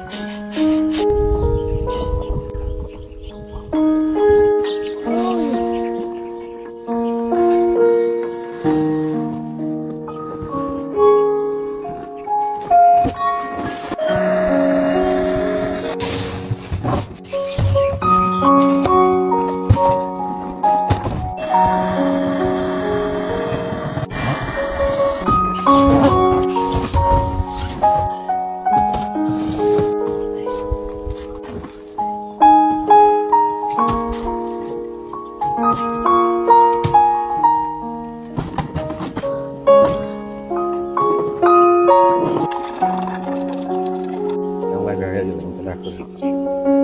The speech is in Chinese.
外边也有人在喝茶。